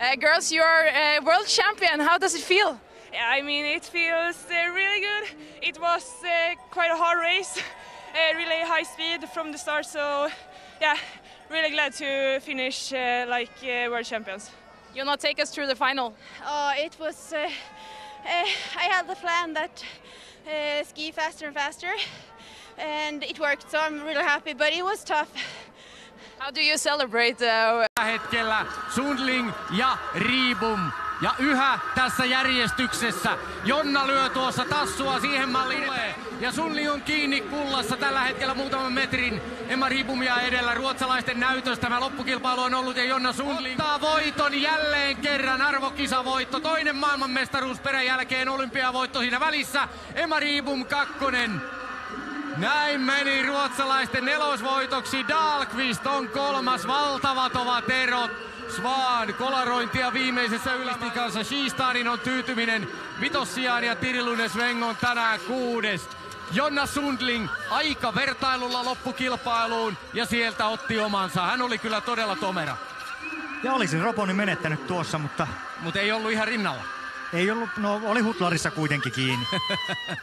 Uh, girls, you're uh, world champion. How does it feel? Yeah, I mean, it feels uh, really good. It was uh, quite a hard race, uh, really high speed from the start. So, yeah, really glad to finish uh, like uh, world champions. You'll not take us through the final. Oh, it was. Uh, uh, I had the plan that uh, ski faster and faster, and it worked. So I'm really happy. But it was tough. How do you celebrate? Uh, hetkellä Sundling ja Riibum. Ja yhä tässä järjestyksessä. Jonna lyö tuossa tassua siihen malliin tulee. Ja Sundling on kiinni kullassa tällä hetkellä muutaman metrin. Emma Riibumia edellä ruotsalaisten näytös. Tämä loppukilpailu on ollut ja Jonna Sundling ottaa voiton jälleen kerran. Arvokisavoitto. Toinen maailmanmestaruus peräjälkeen olympiavoitto siinä välissä. Emma Riibum kakkonen. Näin meni ruotsalaisten nelosvoitoksi. Dahlqvist on kolmas. Valtavat ovat erot. Svan kolarointia viimeisessä ylistin kanssa. Shistanin on tyytyminen vitossiaan ja Tirilunen Sveng on tänään kuudes. Jonna Sundling aika vertailulla loppukilpailuun ja sieltä otti omansa. Hän oli kyllä todella tomera. Ja olisin Roponi menettänyt tuossa, mutta Mutta ei ollut ihan rinnalla. ei ollut, no oli hutlarissa kuitenkin kiinni.